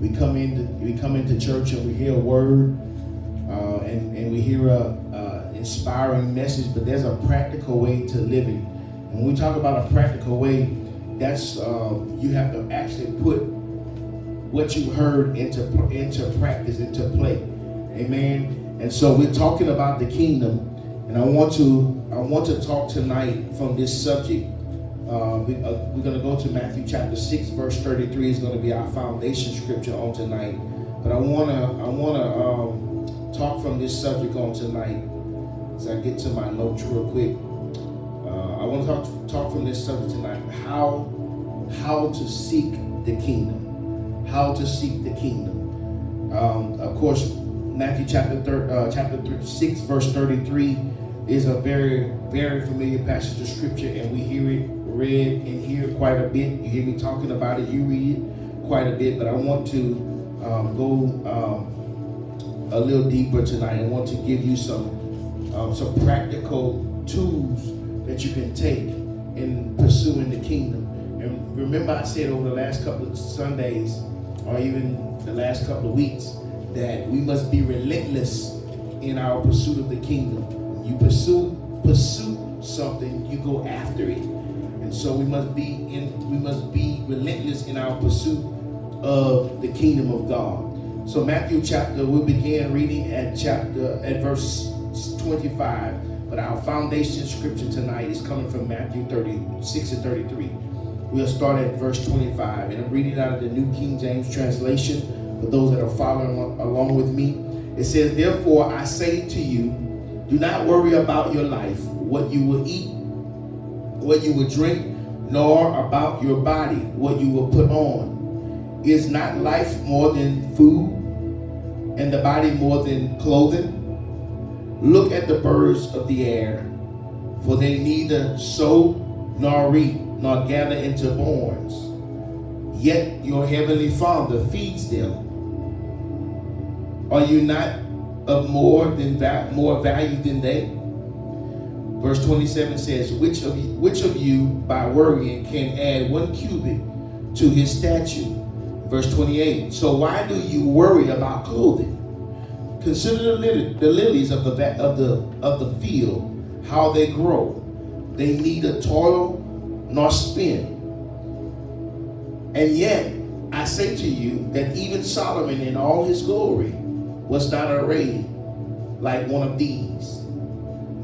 we come into we come into church and we hear a word uh, and and we hear a, a inspiring message, but there's a practical way to living. And when we talk about a practical way, that's uh, you have to actually put what you heard into into practice, into play. Amen. And so we're talking about the kingdom, and I want to I want to talk tonight from this subject. Uh, we, are uh, going to go to Matthew chapter six, verse thirty-three is going to be our foundation scripture on tonight. But I wanna I wanna um, talk from this subject on tonight as I get to my notes real quick. Uh, I want to talk from this subject tonight. How how to seek the kingdom. How to seek the kingdom. Um, of course, Matthew chapter thir- uh, chapter 6, verse 33 is a very, very familiar passage of scripture, and we hear it read and hear quite a bit. You hear me talking about it, you read it quite a bit, but I want to um, go um, a little deeper tonight. I want to give you some um, some practical tools that you can take in pursuing the kingdom. And remember, I said over the last couple of Sundays, or even the last couple of weeks, that we must be relentless in our pursuit of the kingdom. You pursue pursue something, you go after it. And so we must be in we must be relentless in our pursuit of the kingdom of God. So Matthew chapter, we'll begin reading at chapter at verse 25. But our foundation scripture tonight is coming from Matthew 36 and 33. We'll start at verse 25. And I'm reading out of the New King James translation for those that are following along with me. It says, Therefore I say to you, do not worry about your life, what you will eat, what you will drink, nor about your body, what you will put on. Is not life more than food, and the body more than clothing? Look at the birds of the air, for they neither sow nor reap nor gather into barns, yet your heavenly Father feeds them. Are you not of more than va- more value than they? Verse 27 says, which of, you, which of you by worrying can add one cubit to his stature? Verse 28, so why do you worry about clothing? Consider the, the lilies of the, of, the, of the field, how they grow. They neither toil nor spin. And yet, I say to you that even Solomon in all his glory was not arrayed like one of these.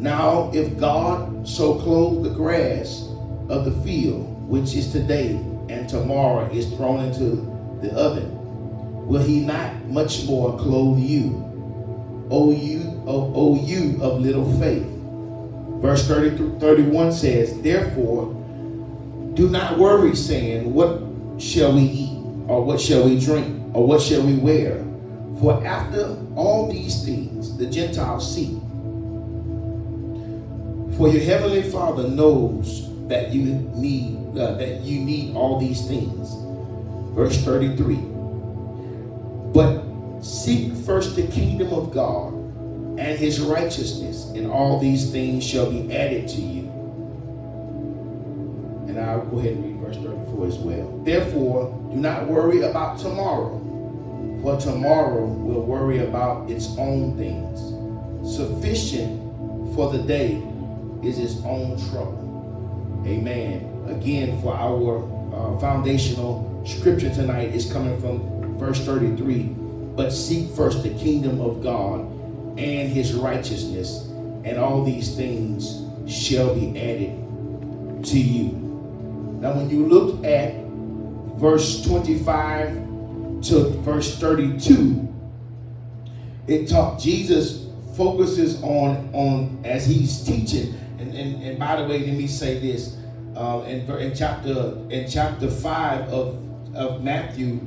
Now, if God so clothed the grass of the field, which is today and tomorrow is thrown into the oven, will he not much more clothe you, O you, o, o you of little faith? Verse 30 31 says, Therefore, do not worry, saying, What shall we eat? Or what shall we drink? Or what shall we wear? For after all these things the Gentiles seek. For your heavenly Father knows that you need uh, that you need all these things. Verse 33. But seek first the kingdom of God and his righteousness, and all these things shall be added to you. And I'll go ahead and read verse 34 as well. Therefore, do not worry about tomorrow for tomorrow will worry about its own things. Sufficient for the day is its own trouble. Amen. Again, for our uh, foundational scripture tonight is coming from verse 33. But seek first the kingdom of God and his righteousness, and all these things shall be added to you. Now, when you look at verse 25 to verse 32, it talk Jesus focuses on on as he's teaching. And, and, by the way, let me say this. Uh, in, in chapter in chapter five of of Matthew,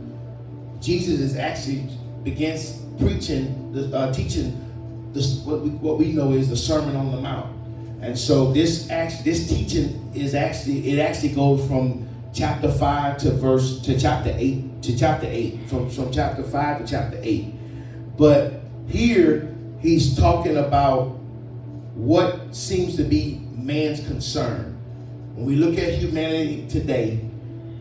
Jesus is actually begins preaching, uh, teaching this, what we, what we know is the Sermon on the Mount. And so this actually this teaching is actually it actually goes from chapter 5 to verse to chapter 8 to chapter 8 from, from chapter 5 to chapter 8 but here he's talking about what seems to be man's concern. When we look at humanity today,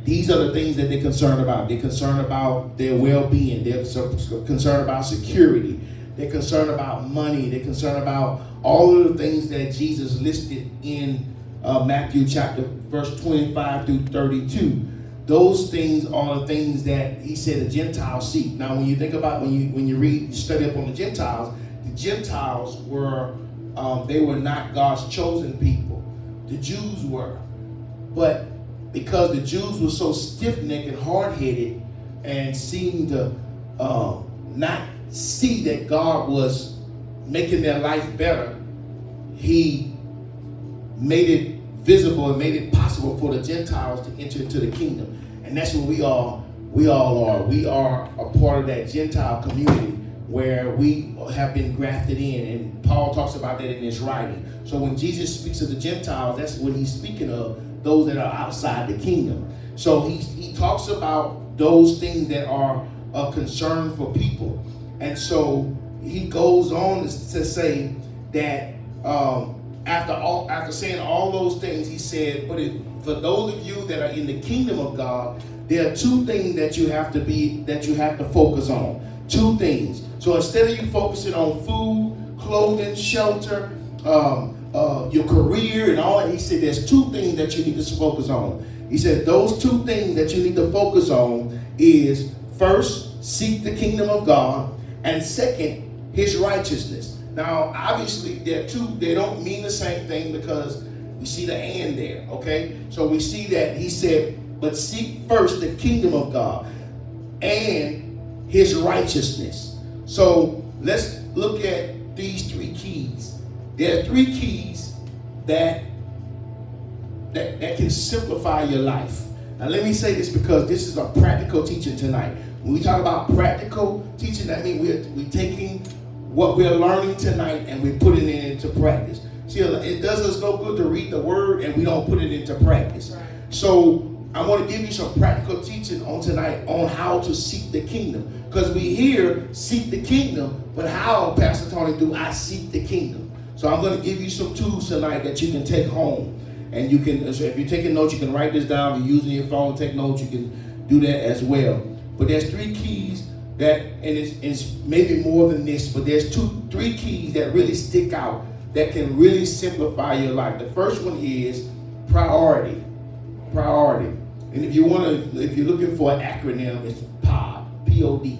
these are the things that they're concerned about. They're concerned about their well-being. They're concerned about security. They're concerned about money. They're concerned about all of the things that Jesus listed in uh, Matthew chapter verse 25 through 32. Those things are the things that he said the Gentiles seek. Now, when you think about when you when you read study up on the Gentiles, the Gentiles were um, they were not God's chosen people. The Jews were, but because the Jews were so stiff-necked and hard-headed and seemed to uh, not see that God was making their life better, he made it visible and made it possible for the Gentiles to enter into the kingdom. And that's what we all we all are. We are a part of that Gentile community where we have been grafted in. And Paul talks about that in his writing. So when Jesus speaks of the Gentiles, that's what he's speaking of, those that are outside the kingdom. So he, he talks about those things that are a concern for people. And so he goes on to say that um, after all, after saying all those things, he said, but it, for those of you that are in the kingdom of God, there are two things that you have to be, that you have to focus on. Two things. So instead of you focusing on food, clothing, shelter, um, uh, your career, and all that, he said there's two things that you need to focus on. He said those two things that you need to focus on is first, seek the kingdom of God, and second, his righteousness. Now, obviously, they're two, they don't mean the same thing because we see the and there, okay? So we see that he said, but seek first the kingdom of God and his righteousness. So let's look at these three keys. There are three keys that that, that can simplify your life. Now let me say this because this is a practical teaching tonight. When we talk about practical teaching, that means we're, we're taking what we're learning tonight and we're putting it into practice. See, it does us no good to read the word and we don't put it into practice. Right. So I want to give you some practical teaching on tonight on how to seek the kingdom. Because we hear seek the kingdom, but how, Pastor Tony, do I seek the kingdom? So I'm going to give you some tools tonight that you can take home. And you can, so if you're taking notes, you can write this down. If you're using your phone, take notes, you can do that as well. But there's three keys that, and it's, it's maybe more than this, but there's two, three keys that really stick out that can really simplify your life. The first one is priority. Priority. And if you want to, if you're looking for an acronym, it's POD, P-O-D,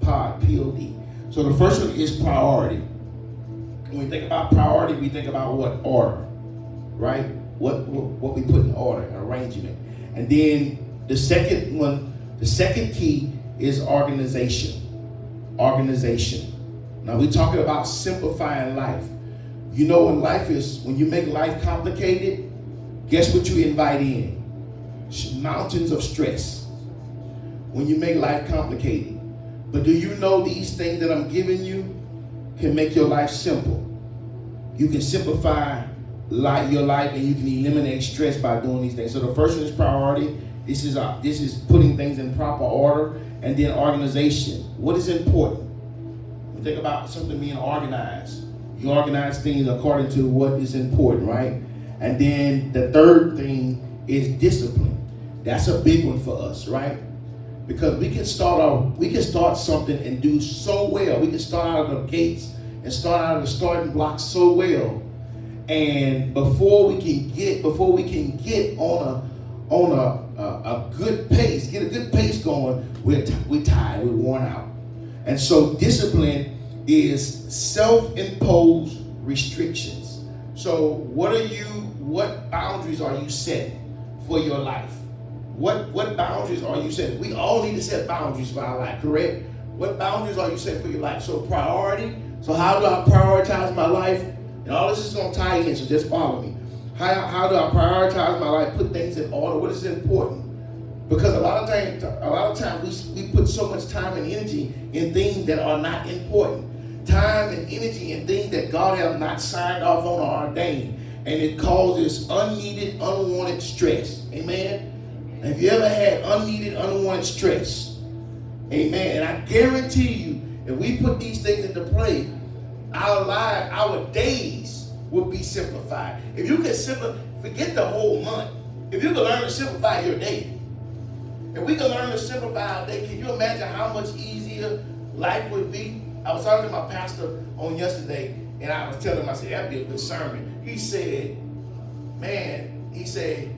POD, P-O-D. So the first one is priority. When we think about priority, we think about what order, right? What, what, what we put in order, arrangement. And then the second one, the second key is organization. Organization. Now we're talking about simplifying life. You know when life is, when you make life complicated, guess what you invite in? Mountains of stress. When you make life complicated. But do you know these things that I'm giving you can make your life simple? You can simplify life, your life and you can eliminate stress by doing these things. So the first one is priority. This is, a, this is putting things in proper order and then organization. What is important? Think about something being organized. You organize things according to what is important, right? And then the third thing is discipline. That's a big one for us, right? Because we can start out, we can start something and do so well. We can start out of the gates and start out of the starting block so well. And before we can get, before we can get on a on a, a, a, good pace, get a good pace going, we're, t- we're tired, we're worn out. And so discipline is self-imposed restrictions. So what are you, what boundaries are you setting for your life? What, what boundaries are you setting? We all need to set boundaries for our life, correct? What boundaries are you setting for your life? So priority. So how do I prioritize my life? And all this is to tie in, so just follow me. How, how do I prioritize my life, put things in order? What is important? Because a lot of times, a lot of times we, we put so much time and energy in things that are not important. Time and energy in things that God has not signed off on or ordained. And it causes unneeded, unwanted stress. Amen? Have you ever had unneeded, unwanted stress? Amen. And I guarantee you, if we put these things into play, our life, our days would be simplified. If you could simplify, forget the whole month. If you could learn to simplify your day, if we could learn to simplify our day, can you imagine how much easier life would be? I was talking to my pastor on yesterday, and I was telling him, I said, that'd be a good sermon. He said, man, he said,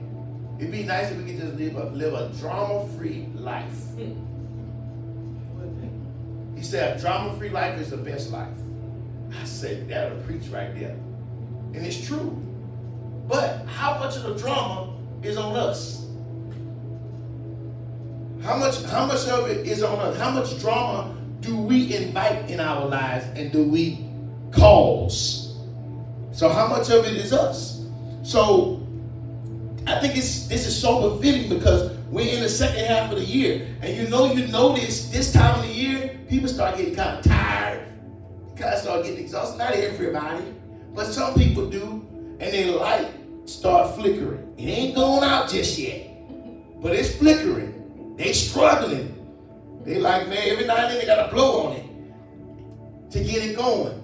it'd be nice if we could just live a, live a drama-free life. He said, a drama-free life is the best life. I said, that'll preach right there. And it's true. But how much of the drama is on us? How much, how much of it is on us? How much drama do we invite in our lives and do we cause? So how much of it is us? So I think it's this is so befitting because we're in the second half of the year. And you know you notice this time of the year, people start getting kind of tired. Kind of start getting exhausted. Not everybody, but some people do. And their light start flickering. It ain't going out just yet. But it's flickering. They struggling. They like, man, every then they got to blow on it to get it going.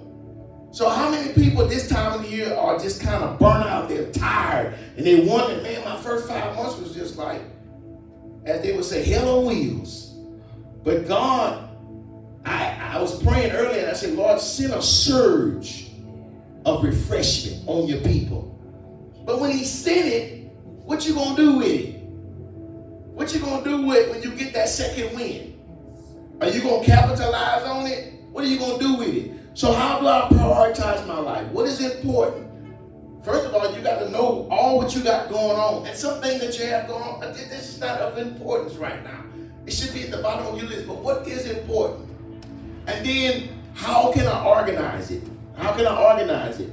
So how many people this time of the year are just kind of burnt out? They're tired. And they wonder, man, my first five months was just like, as they would say, hell on wheels. But God, I, I was praying earlier and I said, Lord, send a surge of refreshment on your people. But when he sent it, what you gonna do with it? What you gonna do with it when you get that second wind? Are you to capitalize on it? What are you to do with it? So how do I prioritize my life? What is important? First of all, you got to know all what you got going on. And some things that you have going on, this is not of importance right now. It should be at the bottom of your list. But what is important? And then how can I organize it? How can I organize it?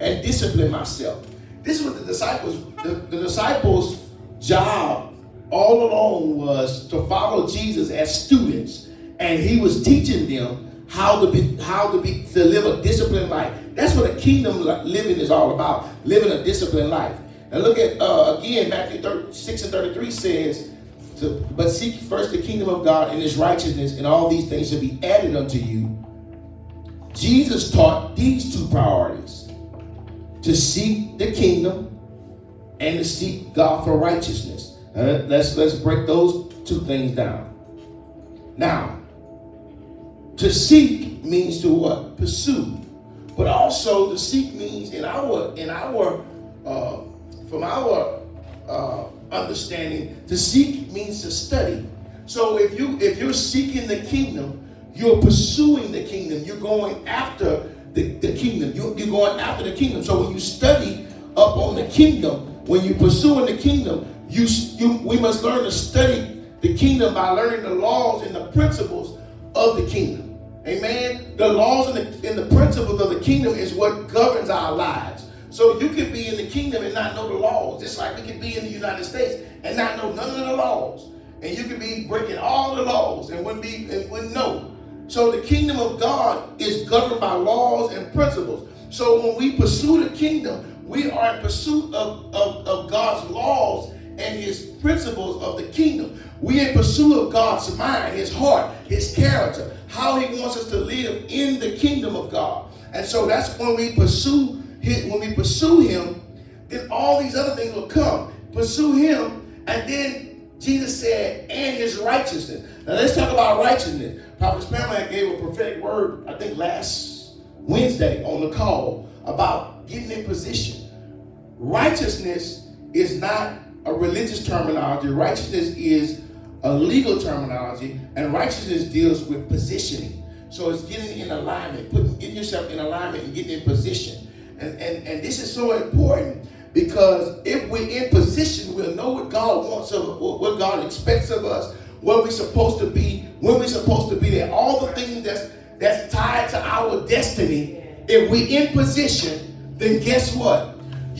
And discipline myself. This was the disciples, the, the disciples' job all along was to follow Jesus as students, and he was teaching them how to be how to be to live a disciplined life. That's what a kingdom living is all about, living a disciplined life. And look at uh, again Matthew 30, 6 and 33 says, to, but seek first the kingdom of God and his righteousness, and all these things shall be added unto you. Jesus taught these two priorities to seek the kingdom and to seek God for righteousness. Uh, let's let's break those two things down. Now, to seek means to what? Pursue. But also to seek means in our in our uh, from our uh, understanding, to seek means to study. So if you if you're seeking the kingdom, you're pursuing the kingdom. You're going after the, the kingdom. You're, you're going after the kingdom. So when you study up on the kingdom, when you're pursuing the kingdom, you, you, we must learn to study the kingdom by learning the laws and the principles of the kingdom. Amen. The laws and the, and the principles of the kingdom is what governs our lives. So you can be in the kingdom and not know the laws, just like we can be in the United States and not know none of the laws. And you can be breaking all the laws and wouldn't be and wouldn't know. So the kingdom of God is governed by laws and principles. So when we pursue the kingdom, we are in pursuit of, of, of God's laws and his principles of the kingdom. We in pursuit of God's mind, his heart, his character, how he wants us to live in the kingdom of God. And so that's when we pursue his, when we pursue him, then all these other things will come. Pursue him, and then Jesus said, and his righteousness. Now let's talk about righteousness. Prophet Pamela gave a prophetic word, I think last Wednesday on the call about getting in position. Righteousness is not a religious terminology. Righteousness is a legal terminology, and righteousness deals with positioning. So it's getting in alignment, putting getting yourself in alignment and getting in position. And, and, and this is so important because if we're in position, we'll know what God wants of what God expects of us, where we're supposed to be, when we're supposed to be there. All the things that's that's tied to our destiny. If we're in position, then guess what?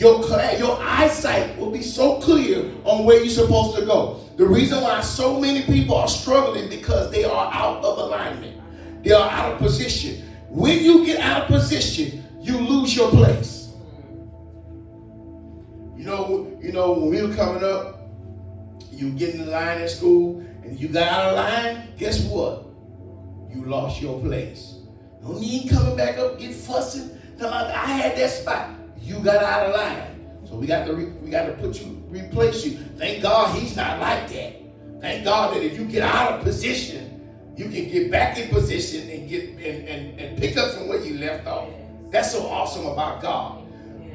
Your, your eyesight will be so clear on where you're supposed to go. The reason why so many people are struggling because they are out of alignment. They are out of position. When you get out of position, you lose your place. You know, you know, when we were coming up, you get in line at school and you got out of line, guess what? You lost your place. No need coming back up, get fussing I had that spot. You got out of line. So we got to re, we got to put you replace you. Thank God he's not like that. Thank God that if you get out of position, you can get back in position and get and, and, and pick up from where you left off. That's so awesome about God.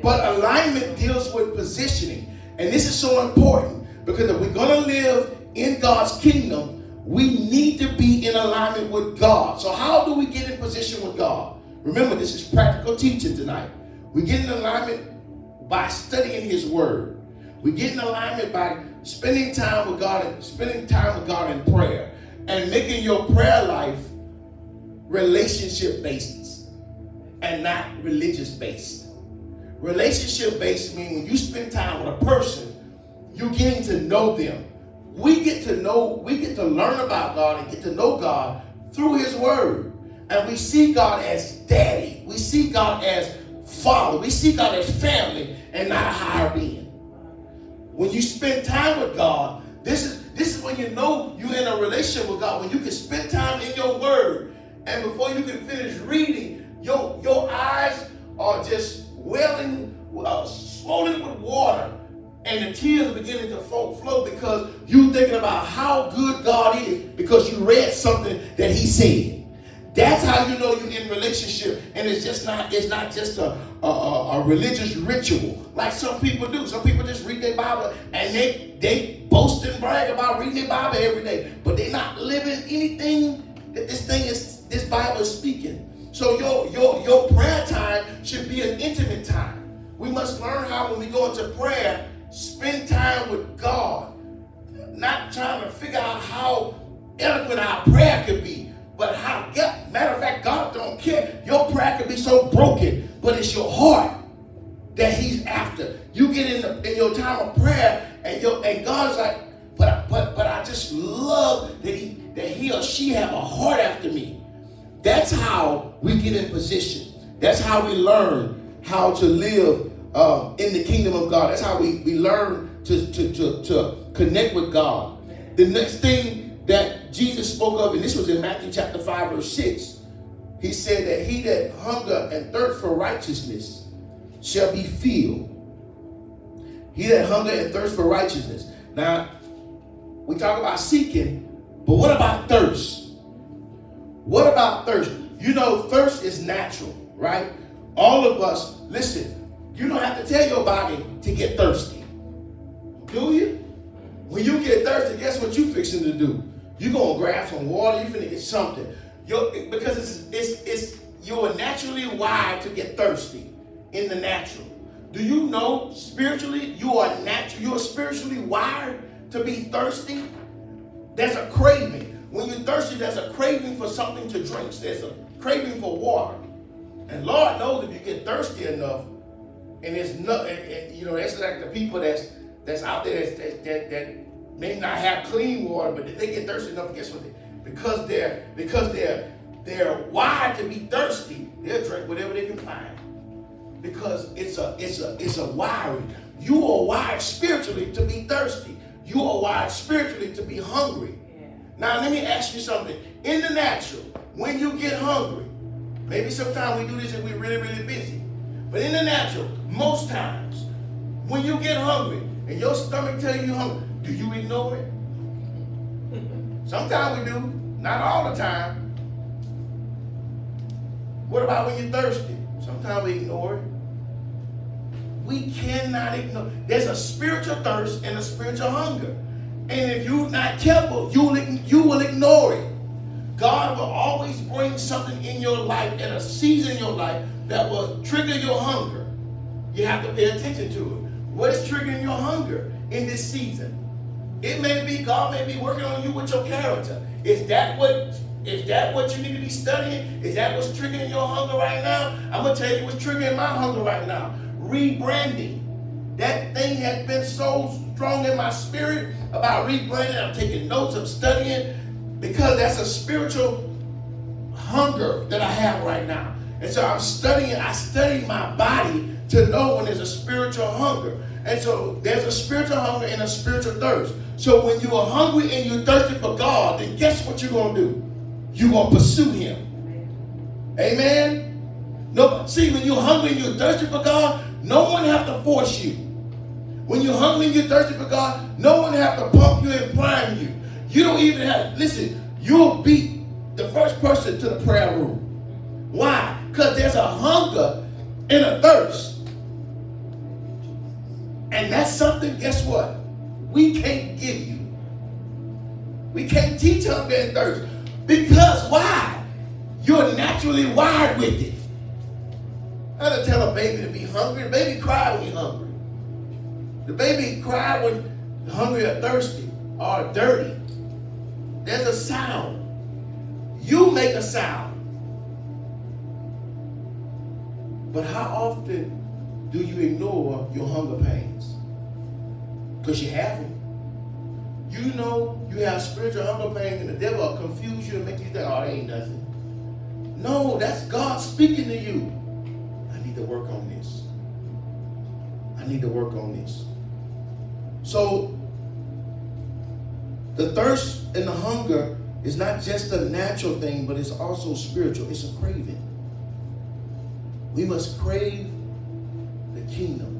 But alignment deals with positioning. And this is so important because if we're going to live in God's kingdom, we need to be in alignment with God. So, how do we get in position with God? Remember, this is practical teaching tonight. We get in alignment by studying His Word. We get in alignment by spending time with God and spending time with God in prayer and making your prayer life relationship based and not religious based. Relationship based means when you spend time with a person, you're getting to know them. We get to know, we get to learn about God and get to know God through His Word. And we see God as daddy. We see God as father. We see God as family and not a higher being. When you spend time with God, this is this is when you know you're in a relationship with God. When you can spend time in your word, and before you can finish reading, your your eyes are just welling, uh, swollen with water, and the tears are beginning to flow, flow because you're thinking about how good God is because you read something that He said. That's how you know you're in relationship, and it's just not it's not just a, a, a, religious ritual like some people do. Some people just read their Bible and they they boast and brag about reading their Bible every day, but they're not living anything that this thing is this Bible is speaking. So your your your prayer time should be an intimate time. We must learn how when we go into prayer, spend time with God, not trying to figure out how eloquent our prayer could be, but how. yeah, Matter of fact, God don't care. Your prayer could be so broken, but it's your heart that He's after. You get in, the, in your time of prayer, and your and God's like, but but but I just love that He that He or she have a heart after me. That's how we get in position. That's how we learn how to live uh, in the kingdom of God. That's how we, we learn to, to, to, to connect with God. The next thing that Jesus spoke of, and this was in Matthew chapter 5, verse 6, he said that he that hunger and thirst for righteousness shall be filled. He that hunger and thirst for righteousness. Now, we talk about seeking, but what about thirst? What about thirst? You know, thirst is natural, right? All of us, listen, you don't have to tell your body to get thirsty. Do you? When you get thirsty, guess what you fixing to do? You going to grab some water, you finna get something. You're, because it's, it's, it's, you're naturally wired to get thirsty in the natural. Do you know spiritually you are natural, you are spiritually wired to be thirsty? There's a craving. When you're thirsty, there's a craving for something to drink. There's a craving for water. And Lord knows if you get thirsty enough, and it's not, and, you know, that's like the people that's that's out there that's, that, that, that may not have clean water, but if they get thirsty enough, guess what? They, because they're because they're they're wired to be thirsty, they'll drink whatever they can find. Because it's a it's a it's a wiring. You are wired spiritually to be thirsty. You are wired spiritually to be hungry. Now, let me ask you something. In the natural, when you get hungry, maybe sometimes we do this if we're really, really busy. But in the natural, most times, when you get hungry and your stomach tell you hungry, do you ignore it? Sometimes we do, not all the time. What about when you're thirsty? Sometimes we ignore it. We cannot ignore. There's a spiritual thirst and a spiritual hunger. And if you're not careful, you will, you will ignore it. God will always bring something in your life at a season in your life that will trigger your hunger. You have to pay attention to it. What is triggering your hunger in this season? It may be God may be working on you with your character. Is that what is that what you need to be studying? Is that what's triggering your hunger right now? I'm gonna tell you what's triggering my hunger right now. Rebranding. That thing has been so strong in my spirit about rebranding. I'm taking notes, I'm studying, because that's a spiritual hunger that I have right now. And so I'm studying, I study my body to know when there's a spiritual hunger. And so there's a spiritual hunger and a spiritual thirst. So when you are hungry and you're thirsty for God, then guess what you're going to do? You're going to pursue Him. Amen? No, see, when you're hungry and you're thirsty for God, no one have to force you. When you're hungry and you're thirsty for God, no one have to pump you and prime you. You don't even have, listen, you'll beat the first person to the prayer room. Why? Because there's a hunger and a thirst. And that's something, guess what? We can't give you. We can't teach hunger and thirst. Because why? You're naturally wired with it. How to tell a baby to be hungry? The baby cry when you're hungry. The baby cry when hungry or thirsty or dirty. There's a sound. You make a sound. But how often do you ignore your hunger pains? Because you have them. You know you have spiritual hunger pains and the devil will confuse you and make you think, oh, it ain't nothing. No, that's God speaking to you. I need to work on this. I need to work on this. So the thirst and the hunger is not just a natural thing, but it's also spiritual. It's a craving. We must crave kingdom.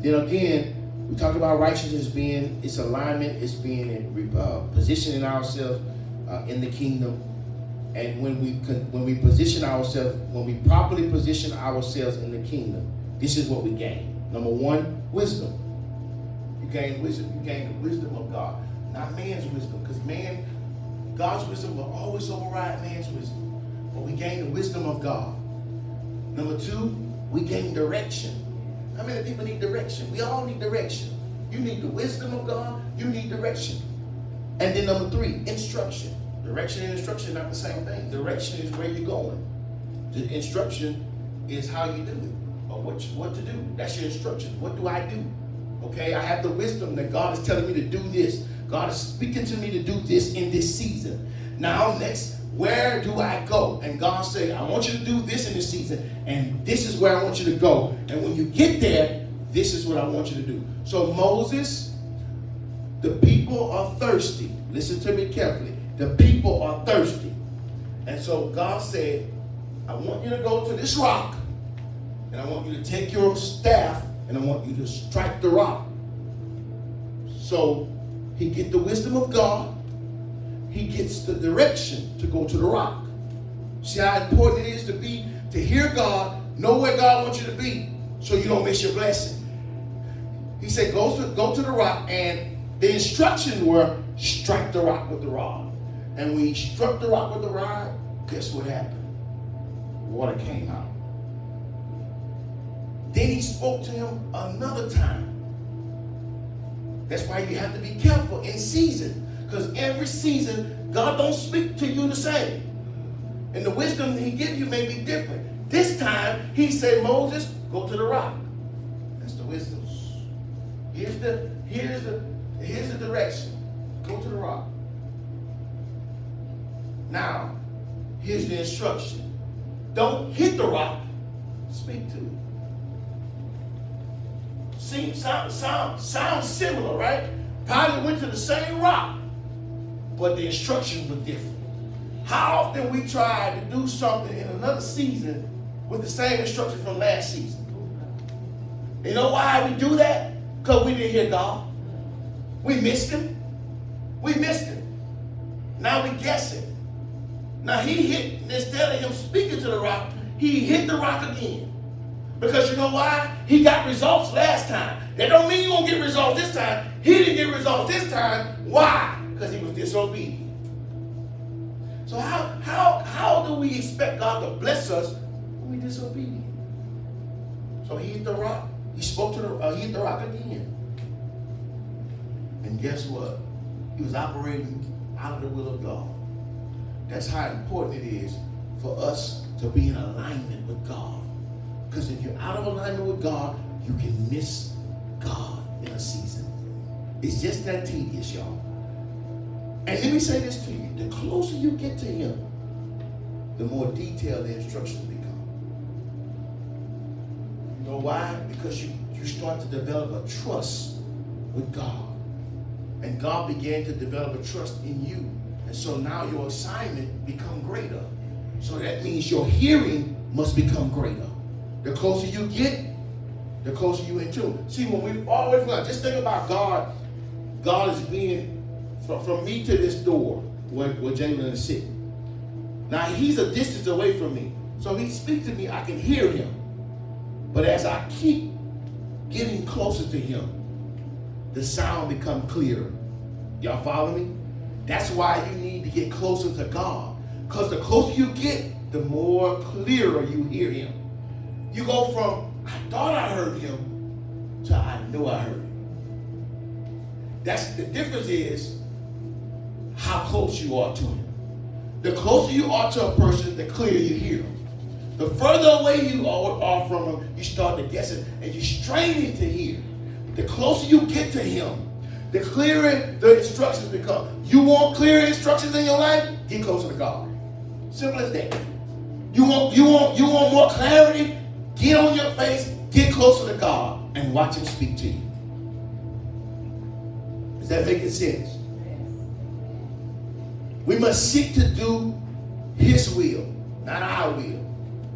Then again, we talked about righteousness being its alignment, it's being in, uh, positioning ourselves uh, in the kingdom. And when we when we position ourselves, when we properly position ourselves in the kingdom, this is what we gain. Number one, wisdom. You gain wisdom. You gain the wisdom of God, not man's wisdom, because man, God's wisdom will always override man's wisdom. But we gain the wisdom of God. Number two, we gain direction. How many people need direction? We all need direction. You need the wisdom of God. You need direction. And then number three, instruction. Direction and instruction are not the same thing. Direction is where you're going. The instruction is how you do it or what, you, what to do. That's your instruction. What do I do? Okay, I have the wisdom that God is telling me to do this. God is speaking to me to do this in this season. Now, next, where do I go? And God said, I want you to do this in this season, and this is where I want you to go. And when you get there, this is what I want you to do. So Moses, the people are thirsty. Listen to me carefully. The people are thirsty. And so God said, I want you to go to this rock, and I want you to take your staff, and I want you to strike the rock. So he get the wisdom of God, he gets the direction to go to the rock. See how important it is to be, to hear God, know where God wants you to be, so you don't miss your blessing. He said, go to, go to the rock, and the instructions were strike the rock with the rod. And when he struck the rock with the rod, guess what happened? Water came out. Then he spoke to him another time. That's why you have to be careful in season. Because every season, God don't speak to you the same. And the wisdom he give you may be different. This time, he said, Moses, go to the rock. That's the wisdom. Here's the, here's the, here's the direction. Go to the rock. Now, here's the instruction. Don't hit the rock. Speak to it. Seems sound, sound, sound similar, right? Probably went to the same rock, but the instructions were different. How often we try to do something in another season with the same instruction from last season? You know why we do that? Because we didn't hear God. We missed him. We missed him. Now we guessing. Now he hit, instead of him speaking to the rock, he hit the rock again. Because you know why? He got results last time. That don't mean you won't get results this time. He didn't get results this time. Why? Because he was disobedient. So how, how, how do we expect God to bless us when we disobedient? So he hit the rock. He spoke to the, uh, he hit the rock again. And guess what? He was operating out of the will of God. That's how important it is for us to be in alignment with God. Because if you're out of alignment with God, you can miss God in a season. It's just that tedious, y'all. And let me say this to you. The closer you get to him, the more detailed the instructions become. You know why? Because you, you start to develop a trust with God. And God began to develop a trust in you. And so now your assignment become greater. So that means your hearing must become greater. The closer you get, the closer you in tune. See, when we always just think about God, God is being from, from me to this door where, where Jalen is sitting. Now he's a distance away from me. So he speaks to me, I can hear him. But as I keep getting closer to him, the sound become clearer. Y'all follow me? That's why you need to get closer to God. Because the closer you get, the more clearer you hear him. You go from, I thought I heard him, to I know I heard him. That's the difference is how close you are to him. The closer you are to a person, the clearer you hear him. The further away you are from him, you start to guess it and you strain to hear. The closer you get to him, the clearer the instructions become. You want clear instructions in your life? Get closer to God. Simple as that. You want you want you want more clarity? Get on your face, get closer to God, and watch Him speak to you. Is that making sense? We must seek to do His will, not our will.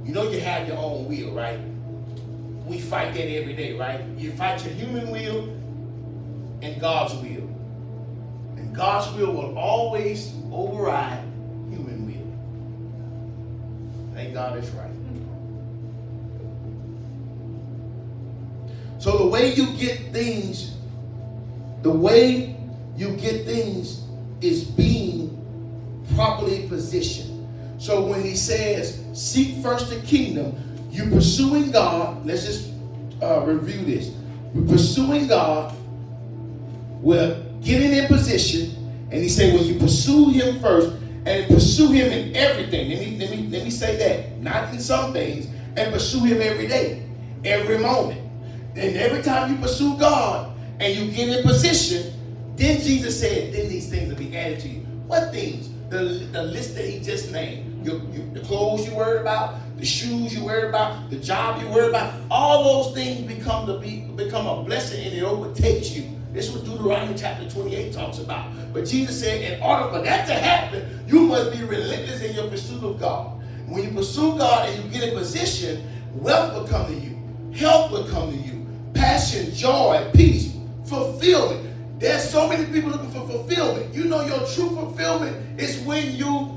You know you have your own will, right? We fight that every day, right? You fight your human will and God's will. And God's will will always override human will. Thank God it's right. So the way you get things, the way you get things is being properly positioned. So when he says, seek first the kingdom, you pursuing God, let's just uh, review this. We're pursuing God, we're getting in position, and he said, when you pursue him first, and pursue him in everything, let me, let me, let me say that, not in some things, and pursue him every day, every moment. And every time you pursue God and you get in position, then Jesus said, then these things will be added to you. What things? The, the list that he just named your, your, the clothes you worry about, the shoes you worry about, the job you worry about, all those things become to be become a blessing and it overtakes you. This is what Deuteronomy chapter 28 talks about. But Jesus said, in order for that to happen, you must be relentless in your pursuit of God. When you pursue God and you get in position, wealth will come to you, health will come to you, passion, joy, peace, fulfillment. There's so many people looking for fulfillment. You know your true fulfillment is when you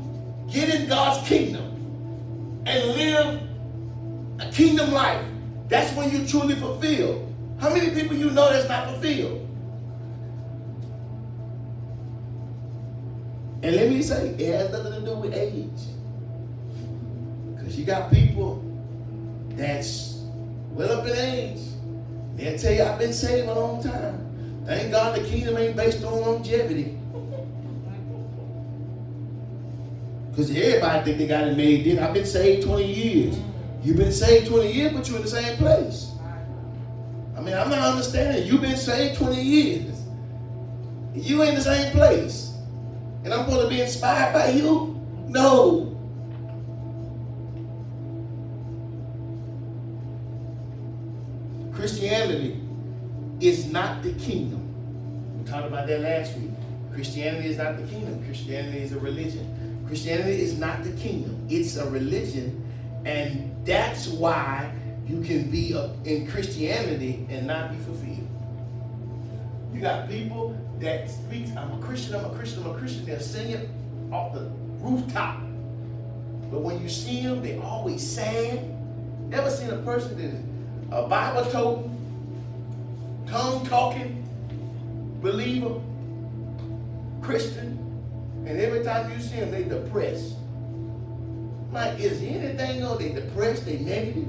get in God's kingdom and live a kingdom life, that's when you truly fulfill. How many people you know that's not fulfilled? And let me say, it has nothing to do with age. Because you got people that's well up in age. They'll tell you, I've been saved a long time. Thank God the kingdom ain't based on longevity. Because everybody think they got it made then. I've been saved 20 years. You've been saved 20 years, but you're in the same place. I mean, I'm not understanding. You've been saved 20 years. You in the same place. And I'm going to be inspired by you? No. Christianity is not the kingdom. We talked about that last week. Christianity is not the kingdom. Christianity is a religion. Christianity is not the kingdom. It's a religion. And that's why you can be in Christianity and not be fulfilled. You got people that speak, I'm a Christian, I'm a Christian, I'm a Christian. They're singing off the rooftop. But when you see them, they always sad. Ever seen a person that is a Bible toting, tongue talking, believer, Christian, and every time you see them, they depressed. Like, is anything on they depressed, they negative?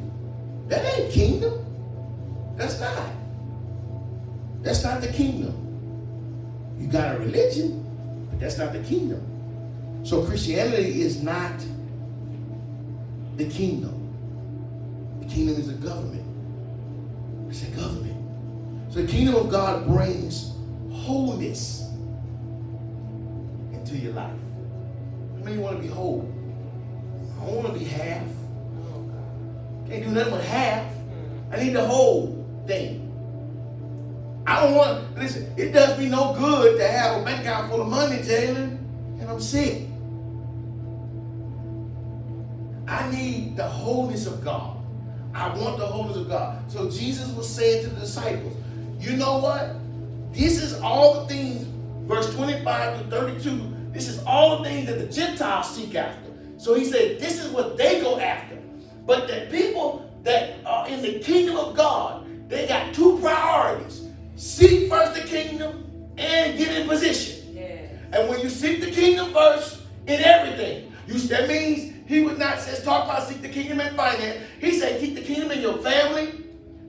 That ain't kingdom. That's not. That's not the kingdom. You got a religion, but that's not the kingdom. So Christianity is not the kingdom. The kingdom is a government. It's a government. So the kingdom of God brings wholeness into your life? How many want to be whole? I don't want to be half. Can't do nothing but half. I need the whole thing. I don't want, listen, it does me no good to have a bank account full of money, Jalen, and I'm sick. I need the wholeness of God. I want the wholeness of God. So Jesus was saying to the disciples, you know what? This is all the things, verse 25 to 32, this is all the things that the Gentiles seek after. So he said, this is what they go after. But the people that are in the kingdom of God, they got two priorities. Seek first the kingdom and get in position. Yes. And when you seek the kingdom first in everything, you that means he would not says talk about seek the kingdom and finance. He said keep the kingdom in your family.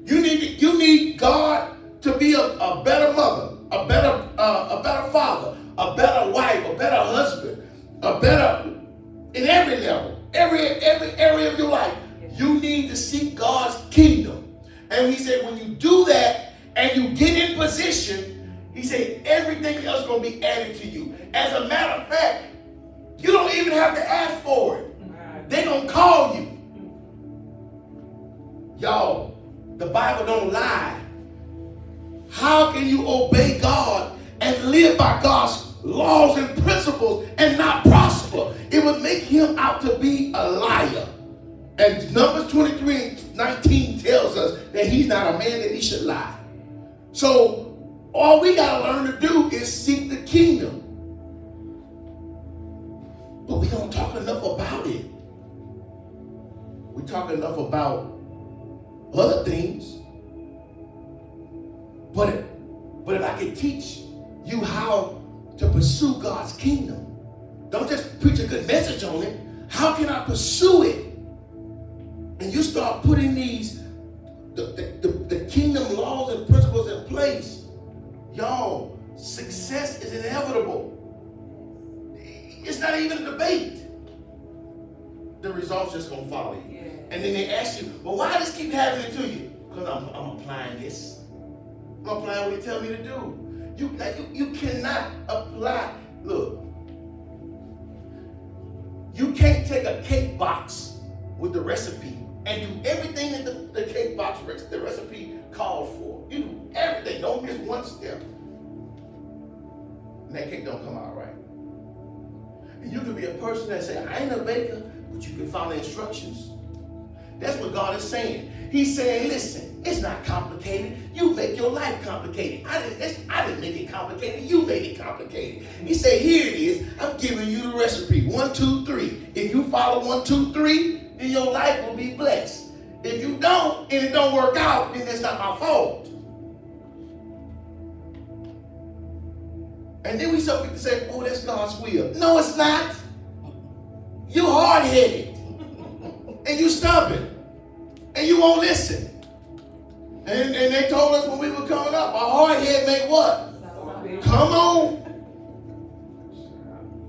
You need you need God to be a, a better mother, a better uh, a better father, a better wife, a better husband, a better in every level, every every area of your life. You need to seek God's kingdom. And he said, when you do that and you get in position, he said, everything else is going to be added to you. As a matter of fact, you don't even have to ask for it. They're going to call you. Y'all, the Bible don't lie. How can you obey God and live by God's laws and principles and not prosper? It would make him out to be a liar. And Numbers 23 19 tells us that he's not a man that he should lie. So all we got to learn to do is seek the kingdom. But we don't talk enough about it. We talk enough about other things. But, but if I could teach you how to pursue God's kingdom, don't just preach a good message on it. How can I pursue it? And you start putting these the, the, the, the kingdom laws and principles in place. Y'all, success is inevitable. It's not even a debate. The results just gonna follow you. Yeah. And then they ask you, well, why does this keep happening to you? Because I'm, I'm applying this. I'm applying what they tell me to do. You, you, you cannot apply, look, you can't take a cake box with the recipe and do everything that the, the cake box, the recipe called for. You do everything. Don't miss one step. And that cake don't come out right. And you can be a person that say, I ain't a baker, but you can follow instructions. That's what God is saying. He's saying, listen, it's not complicated. You make your life complicated. I didn't, I didn't make it complicated. You made it complicated. He said, here it is. I'm giving you the recipe. One, two, three. If you follow one, two, three, then your life will be blessed. If you don't, and it don't work out, then it's not my fault. And then we quick to say, oh, that's God's will. No, it's not. You hard-headed. and you stubborn. And you won't listen. And, and they told us when we were coming up, a hard head make what? Come on.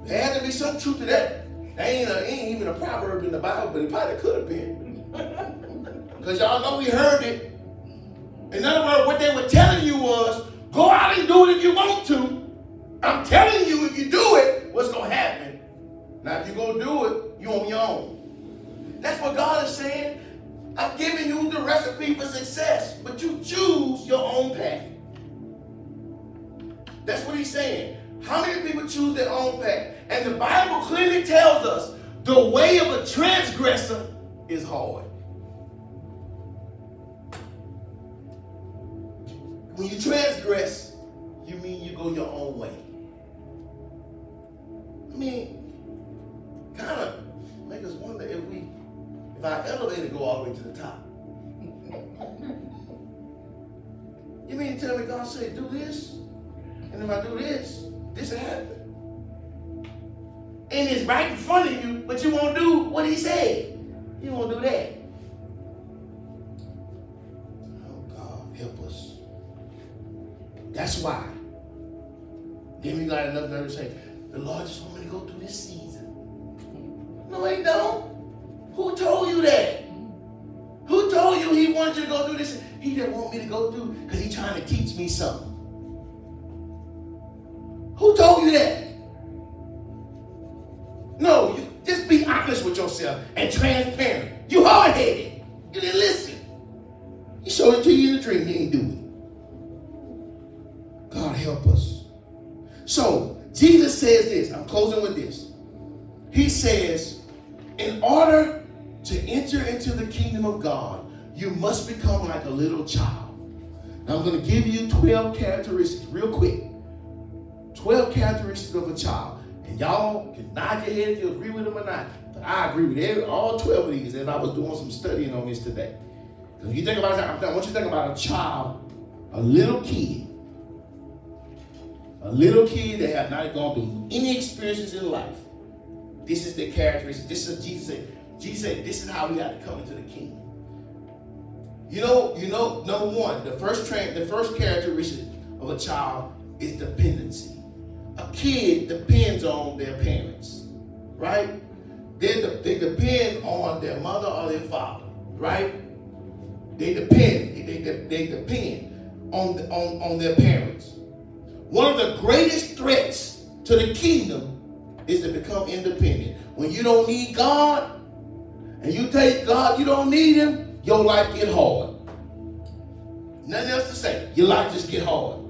There had to be some truth to that. That ain't, a, ain't even a proverb in the Bible, but it probably could have been. Because y'all know we heard it. In other words, what they were telling you was, go out and do it if you want to. I'm telling you, if you do it, what's going to happen? Now, if you go do it, you on your own. That's what God is saying. I'm giving you the recipe for success, but you choose your own path. That's what he's saying. How many people choose their own path? And the Bible clearly tells us the way of a transgressor is hard. When you transgress, you mean you go your own way. I mean, to the top. you mean to tell me God said, do this? And if I do this, this will happen. And it's right in front of you, but you won't do what he said. You won't do that. Oh, God, help us. That's why. Then we got enough nerve to say, the Lord just want me to go through this season. No, he don't. Told you to go through this? He didn't want me to go through because he's trying to teach me something. Who told you that? No, you just be honest with yourself and transparent. You hard-headed. You didn't listen. He showed it to you in a dream. You ain't do it. God help us. So Jesus says this. I'm closing with this. He says, in order to enter into the kingdom of God, you must become like a little child. Now I'm going to give you 12 characteristics real quick. 12 characteristics of a child. And y'all can nod your head if you agree with them or not. But I agree with every, all 12 of these as I was doing some studying on this today. Because you think about it, I want you to think about a child, a little kid. A little kid that have not gone through any experiences in life. This is the characteristic. This is Jesus said. Jesus said, this is how we got to come into the kingdom. You know, you know, number one, the first the first characteristic of a child is dependency. A kid depends on their parents, right? They, de- they depend on their mother or their father, right? They depend. They, they, they depend on, the, on, on their parents. One of the greatest threats to the kingdom is to become independent. When you don't need God, and you take God, you don't need Him, your life get hard. Nothing else to say. Your life just get hard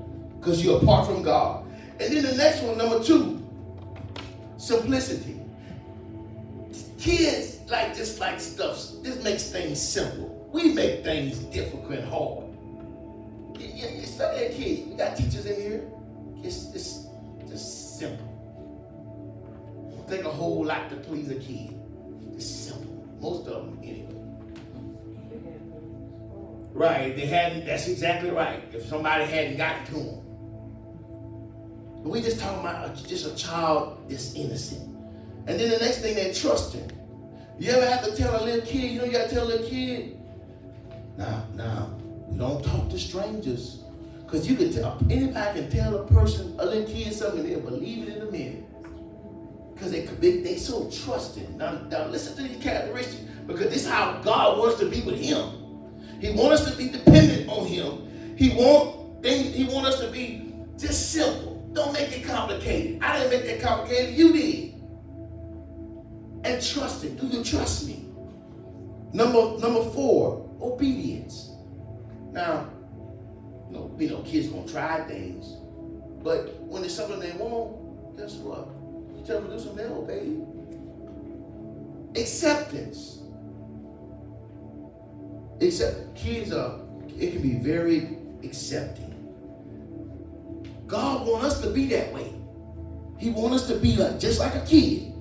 because you're apart from God. And then the next one, number two, simplicity. Kids like just like stuff. This makes things simple. We make things difficult and hard. You, you, you study a kid. We got teachers in here. It's just, just simple. Don't take a whole lot to please a kid. It's simple. Most of them anyway. Right, they hadn't, that's exactly right. If somebody hadn't gotten to them. But we just talking about a, just a child that's innocent. And then the next thing, they're trusting. You ever have to tell a little kid, you know you gotta tell a little kid, now, now, we don't talk to strangers. Because you can tell, anybody can tell a person, a little kid something, they'll believe it in a minute. Because they, they, they so trusting. Now, now listen to these characteristics, because this is how God wants to be with him. He wants us to be dependent on him. He want things, he want us to be just simple. Don't make it complicated. I didn't make that complicated, you did. And trust it. Do you trust me? Number number four, obedience. Now, you know, you know, kids gonna try things, but when it's something they want, guess what? You tell them to do something, they obey. Acceptance. Except kids are, it can be very accepting. God want us to be that way. He want us to be like just like a kid.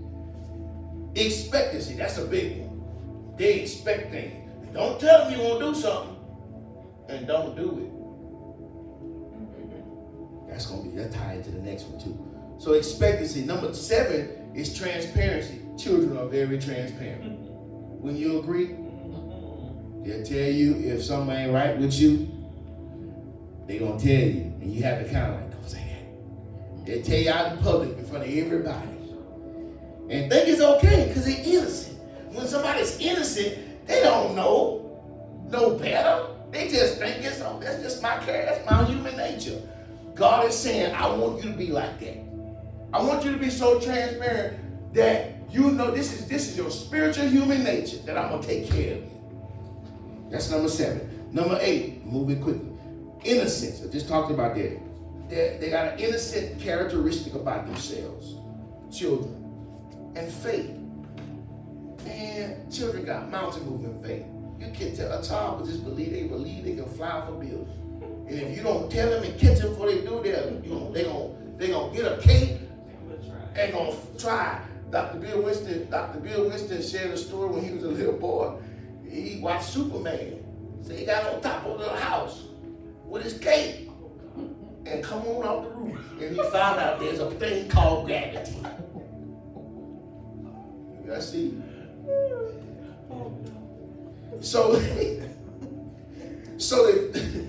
Expectancy, that's a big one. They expect things. Don't tell them you want to do something and don't do it. That's gonna be that tied to the next one too. So expectancy. Number seven is transparency. Children are very transparent. When you agree, They'll tell you if something ain't right with you, they gonna tell you. And you have to kind of like, don't say that. They'll tell you out in public in front of everybody. And think it's okay because they're innocent. When somebody's innocent, they don't know no better. They just think it's oh, that's just my character, that's my human nature. God is saying, I want you to be like that. I want you to be so transparent that you know this is this is your spiritual human nature that I'm gonna take care of you. That's number seven. Number eight, moving quickly. Innocence. I just talked about that. They, they got an innocent characteristic about themselves. Children. And faith. Man, children got mountain moving faith. You can't tell a child will just believe they believe they can fly for bills. And if you don't tell them and catch them before they do that, you know, they gonna they gonna get a cake and gonna try. Dr. Bill Winston, Dr. Bill Winston shared a story when he was a little boy he watched Superman. So he got on top of the house with his cape and come on off the roof. And he found out there's a thing called gravity. I see. So, so they,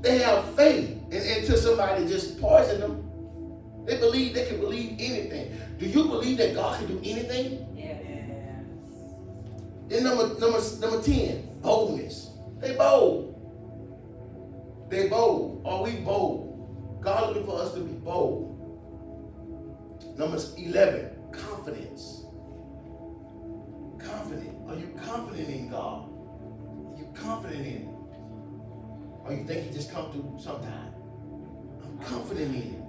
they have faith. And until somebody just poison them, they believe they can believe anything. Do you believe that God can do anything? Then number number number 10, boldness. They bold. They bold. Are we bold? God looking for us to be bold. Number 11, confidence. Confident. Are you confident in God? Are you confident in Him? Or you think He just come through sometime? I'm confident in Him.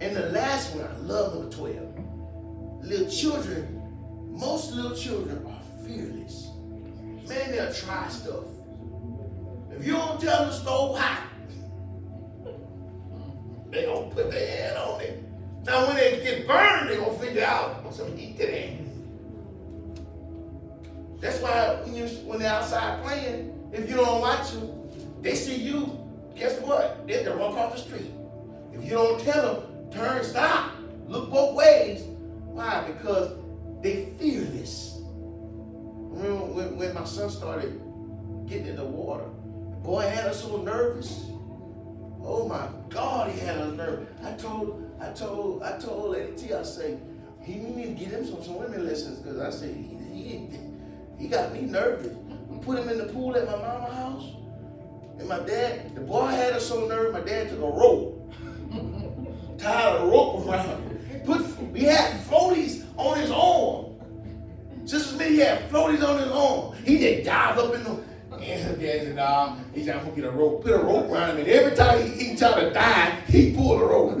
And the last one, I love number 12. Little children, most little children fearless. man, they'll try stuff. If you don't tell them the stove hot, they gonna put their head on it. Now when they get burned, they gonna figure out some heat to their That's why when you when they're outside playing, if you don't watch them, they see you. Guess what? They're gonna walk off the street. If you don't tell them, turn, stop, look both ways. Why? Because they fearless. When, when, when my son started getting in the water, boy had us so nervous. Oh my God, he had us nervous. I told, I told, I told Lady T, I say, he need to get him some swimming lessons because I said he, he, he got me nervous. We put him in the pool at my mama house. And my dad, the boy had us so nervous, my dad took a rope, tied a rope around. Put, we had floaties he had floaties on his arm. He just dived up in the, and dad said, nah, trying to get a rope, put a rope around him. And every time he, he tried to die, he pulled a rope.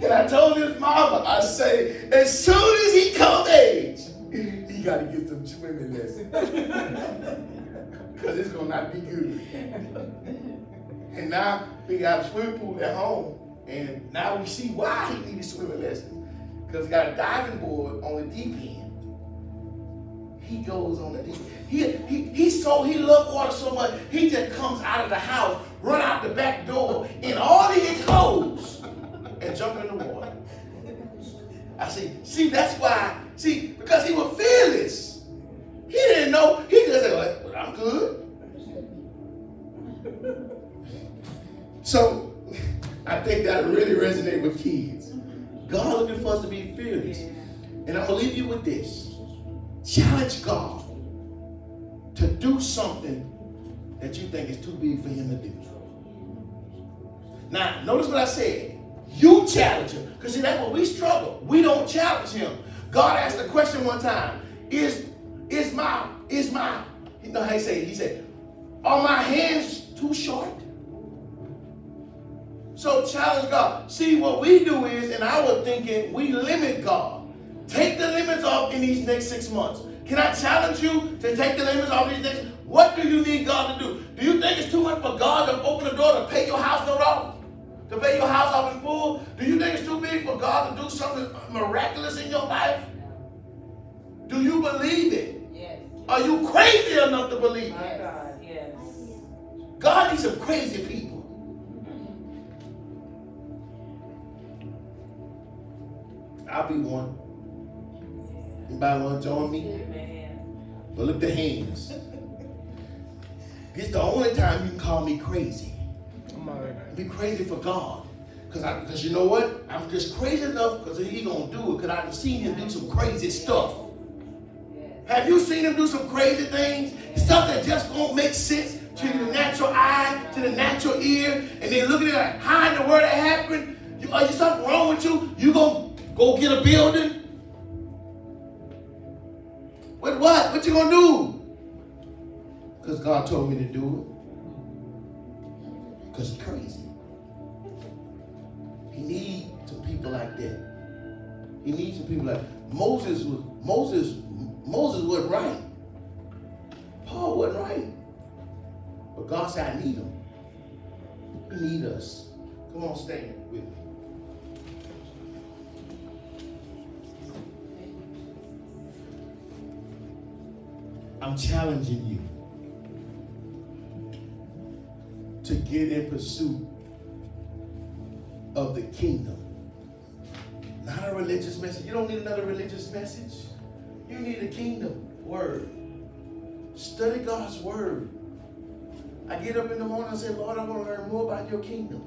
and I told his mama, I say, as soon as he come age, he got to get some swimming lessons. Because it's going to not be good. and now we got a swimming pool at home. And now we see why he needed swimming lessons. Because he got a diving board on the deep end. He goes on the deep he, he, he so he loved water so much, he just comes out of the house, run out the back door in all of his clothes and jump in the water. I see, see, that's why, see, because he was fearless. He didn't know, he just said, well, I'm good. So I think that really resonate with kids. God looking for us to be fearless. And I'm going to leave you with this. Challenge God to do something that you think is too big for him to do. Now, notice what I said. You challenge him. Because see, that's what we struggle. We don't challenge him. God asked a question one time. Is is my, is my, you know how he said, he said, are my hands too short? So challenge God. See, what we do is, in our thinking, we limit God. Take the limits off in these next six months. Can I challenge you to take the limits off these next? What do you need God to do? Do you think it's too much for God to open the door to pay your house note off? To pay your house off in full? Do you think it's too big for God to do something miraculous in your life? Do you believe it? Yes. Are you crazy enough to believe it? God, yes. God needs some crazy people. I'll be one. Anybody want to join me? But look the hands. It's the only time you can call me crazy. Be crazy for God. Because I, because you know what? I'm just crazy enough because he gonna do it because I've seen him do some crazy stuff. Have you seen him do some crazy things? Stuff that just won't make sense to the natural eye, to the natural ear, and they look at it like, how in the world that happened? You, are you something wrong with you? You gonna go get a building? With what? What you gonna do? Because God told me to do it. Because he's crazy. He needs some people like that. He needs some people like Moses was Moses Moses wasn't right. Paul wasn't right. But God said, I need him. He need us. Come on, stand with me. I'm challenging you to get in pursuit of the kingdom. Not a religious message. You don't need another religious message. You need a kingdom word. Study God's word. I get up in the morning and say, Lord, I want to learn more about your kingdom.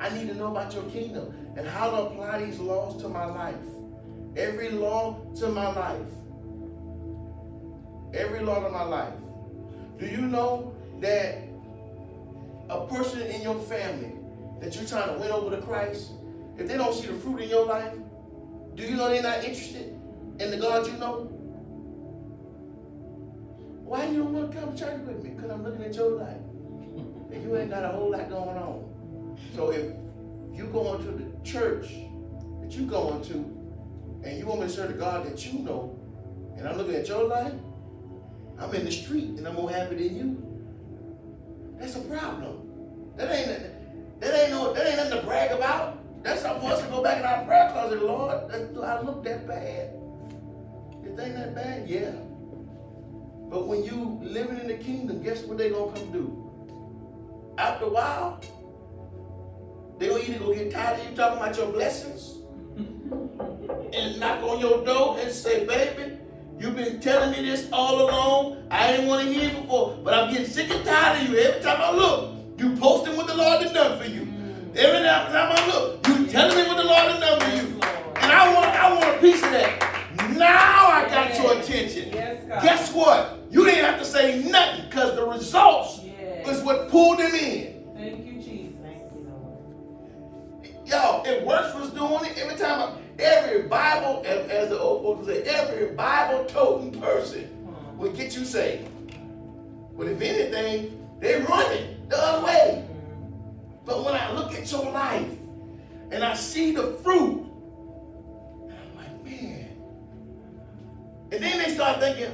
I need to know about your kingdom and how to apply these laws to my life. Every law to my life every Lord of my life. Do you know that a person in your family that you're trying to win over to Christ, if they don't see the fruit in your life, do you know they're not interested in the God you know? Why you don't want to come to church with me? Because I'm looking at your life. And you ain't got a whole lot going on. So if you go into the church that you go into and you want me to serve the God that you know, and I'm looking at your life, I'm in the street and I'm more happy than you. That's a problem. That ain't that ain't no that ain't nothing to brag about. That's something for us to go back in our prayer closet, Lord. Do I look that bad? It ain't that bad, yeah. But when you living in the kingdom, guess what they gonna come do? After a while, they gonna either go get tired of you talking about your blessings and knock on your door and say, baby, you've been telling me this all along. I didn't want to hear it before, but I'm getting sick and tired of you. Every time I look, you posting what the Lord has done for you. Every time I look, you telling me what the Lord has done for you. And I want, I want a piece of that. Now I got your attention. Yes, Guess what? You didn't have to say nothing because the results is what pulled them in. Thank you, Jesus. Thank you, Lord. Yo, if Works was doing it, every time I, every Bible, as, the old folks say, every Bible toting person will get you saved. But if anything, they run it the other way. But when I look at your life and I see the fruit, and I'm like, man. And then they start thinking,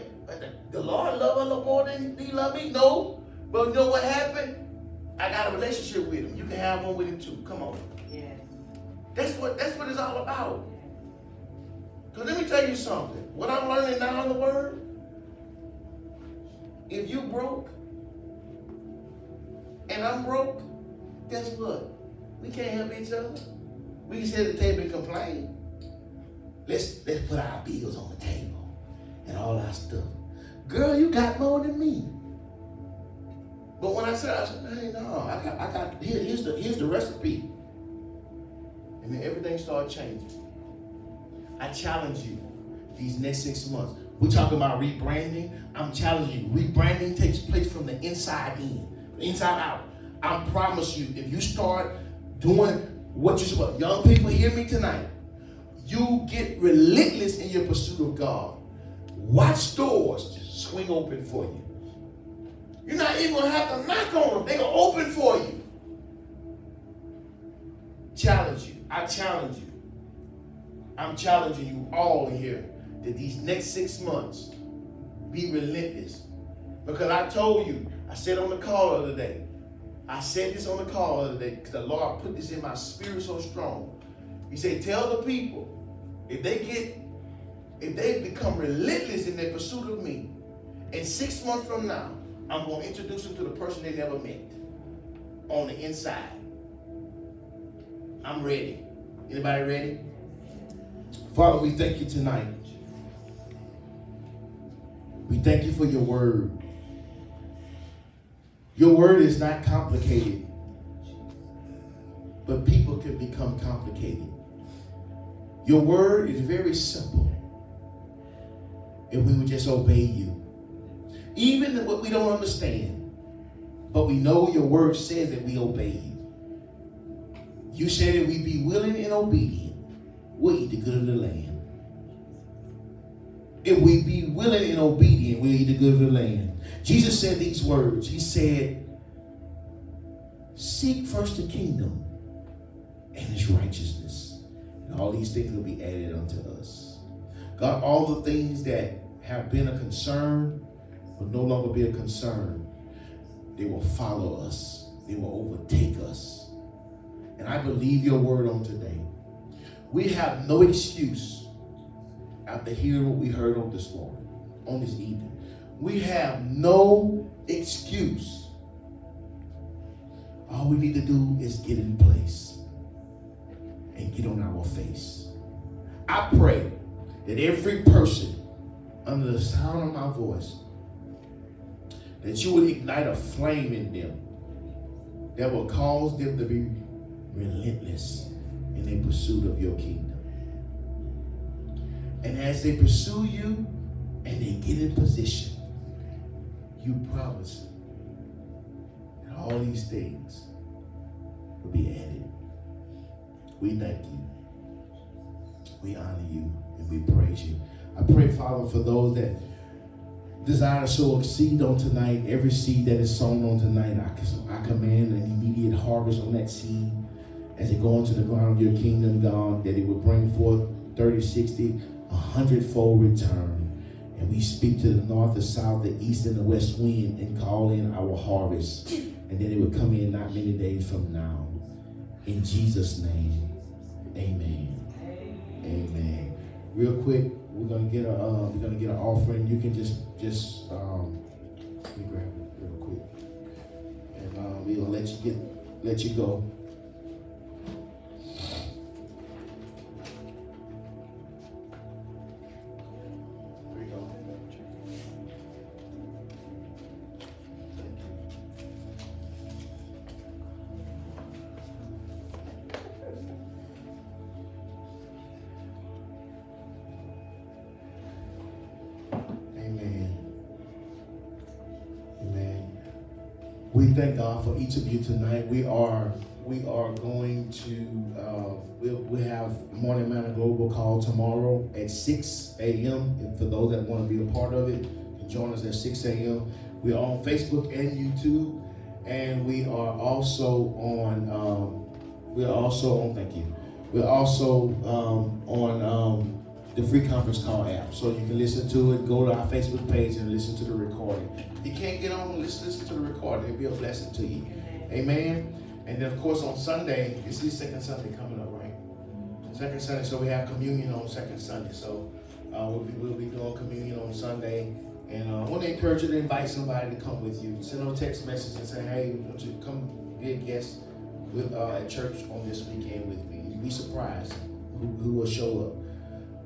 the Lord love her a little more than he love me? No. But you know what happened? I got a relationship with him. You can have one with him too. Come on. Yes. That's what that's what it's all about. Because let me tell you something. What I'm learning now in the word, if you broke and I'm broke, guess what? We can't help each other. We can sit at the table and complain. Let's let's put our bills on the table and all our stuff. Girl, you got more than me. But when I said, I said, hey, no, I got, I got, here, here's the here's the recipe. And then everything started changing. I challenge you these next six months. We're talking about rebranding. I'm challenging you. Rebranding takes place from the inside in, inside out. I promise you, if you start doing what you're supposed young people hear me tonight, you get relentless in your pursuit of God. Watch doors swing open for you. You're not even gonna have to knock on them. They're gonna open for you. Challenge you. I challenge you. I'm challenging you all here that these next six months be relentless. Because I told you, I said on the call the other day, I said this on the call the other day because the Lord put this in my spirit so strong. He said, tell the people, if they get, if they become relentless in their pursuit of me, and six months from now, I'm going to introduce them to the person they never met on the inside. I'm ready. Anybody ready? Father, we thank you tonight. We thank you for your word. Your word is not complicated, but people can become complicated. Your word is very simple if we would just obey you. Even what we don't understand, but we know your word says that we obey you. You said that we be willing and obedient, we'll eat the good of the land. If we be willing and obedient, we'll eat the good of the land. Jesus said these words. He said, Seek first the kingdom and his righteousness, and all these things will be added unto us. God, all the things that have been a concern will no longer be a concern. They will follow us, they will overtake us. And I believe your word on today. We have no excuse after hearing what we heard on this morning, on this evening. We have no excuse. All we need to do is get in place and get on our face. I pray that every person under the sound of my voice, that you would ignite a flame in them that will cause them to be relentless in their pursuit of your kingdom. And as they pursue you and they get in position, you promise that all these things will be added. We thank you. We honor you and we praise you. I pray, Father, for those that desire to sow a seed on tonight, every seed that is sown on tonight, I, I command an immediate harvest on that seed as it go into the ground of your kingdom, God, that it will bring forth 30, 60, a hundredfold return And we speak to the north, the south, the east, and the west wind and call in our harvest. And then it would come in not many days from now. In Jesus' name, amen. Amen. Real quick, we're gonna get a uh, we're gonna get an offering. You can just just um, let me grab it real quick, and uh, we're gonna let you get let you go. Each of you tonight. We are we are going to uh, we we have morning manna global call tomorrow at 6 a.m. And for those that want to be a part of it, join us at 6 a.m. We are on Facebook and YouTube, and we are also on um, we are also on thank you. We're also um, on um, the free conference call app. So you can listen to it, go to our Facebook page and listen to the recording. If you can't get on, listen, listen to the recording. It'll be a blessing to you. Amen. And then of course on Sunday, it's the second Sunday coming up, right? Second Sunday, so we have communion on second Sunday. So uh, we'll, be, we'll be doing communion on Sunday. And uh, I want to encourage you to invite somebody to come with you. Send them a text message and say, hey, won't you come be a guest with, uh, at church on this weekend with me? You'd be surprised who, who will show up.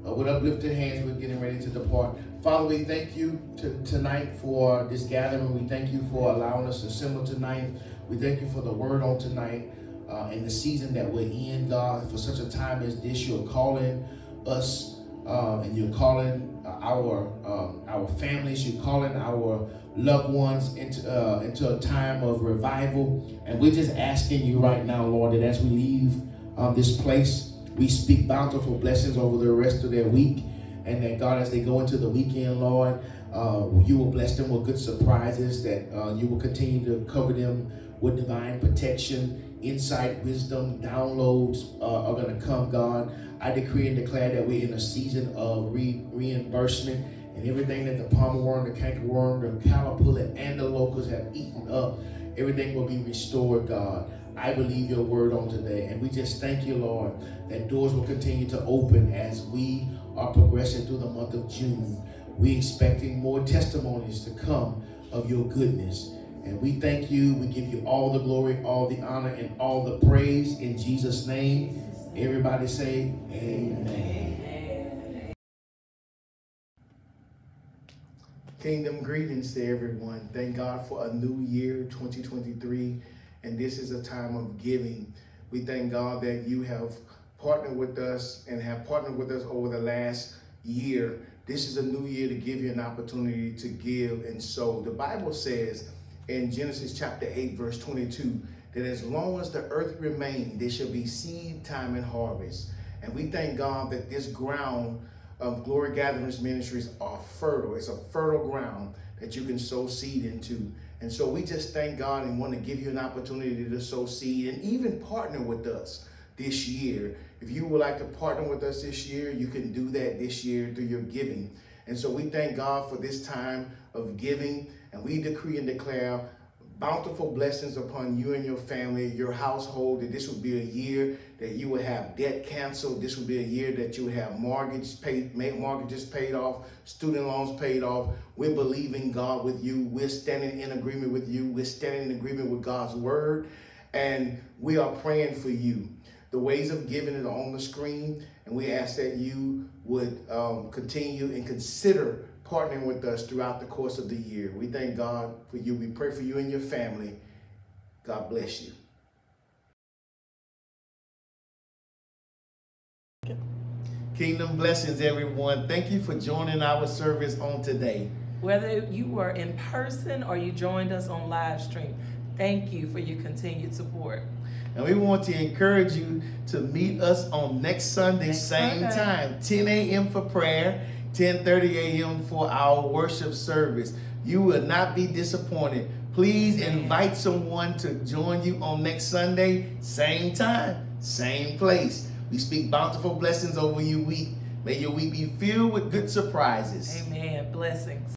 With uplifted hands, we're getting ready to depart. Father, we thank you to, tonight for this gathering. We thank you for allowing us to assemble tonight. We thank you for the word on tonight uh, and the season that we're in, God. For such a time as this, you're calling us uh, and you're calling uh, our um, our families. You're calling our loved ones into uh, into a time of revival. And we're just asking you right now, Lord, that as we leave um, this place, we speak bountiful blessings over the rest of their week. And that God, as they go into the weekend, Lord, uh, you will bless them with good surprises, that uh, you will continue to cover them with divine protection, insight, wisdom, downloads uh, are going to come, God. I decree and declare that we're in a season of re- reimbursement and everything that the palmer worm, the canker worm, the caterpillar, and the locusts have eaten up, everything will be restored, God. I believe your word on today. And we just thank you, Lord, that doors will continue to open as we are progressing through the month of June. We expecting more testimonies to come of your goodness. And we thank you. We give you all the glory, all the honor, and all the praise in Jesus' name. Everybody say, Amen. Kingdom greetings to everyone. Thank God for a new year, 2023. And this is a time of giving. We thank God that you have partnered with us and have partnered with us over the last year. This is a new year to give you an opportunity to give and sow. The Bible says in Genesis chapter 8, verse 22, that as long as the earth remains, there shall be seed time and harvest. And we thank God that this ground of Glory Gatherings Ministries are fertile. It's a fertile ground that you can sow seed into. And so we just thank God and want to give you an opportunity to sow seed and even partner with us this year. If you would like to partner with us this year, you can do that this year through your giving. And so we thank God for this time of giving and we decree and declare bountiful blessings upon you and your family, your household, that this will be a year that you will have debt canceled. This will be a year that you will have mortgage paid, mortgages paid off, student loans paid off. We're believing God with you. We're standing in agreement with you. We're standing in agreement with God's word. And we are praying for you. The ways of giving are on the screen. And we ask that you would um, continue and consider partnering with us throughout the course of the year. We thank God for you. We pray for you and your family. God bless you. Kingdom blessings, everyone. Thank you for joining our service on today. Whether you were in person or you joined us on live stream, thank you for your continued support. And we want to encourage you to meet us on next Sunday, next same Sunday. time, 10 a.m. for prayer 10:30 a.m. for our worship service. You will not be disappointed. Please invite someone to join you on next Sunday, same time, same place. We speak bountiful blessings over you week. May your week be filled with good surprises. Amen. Blessings.